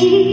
be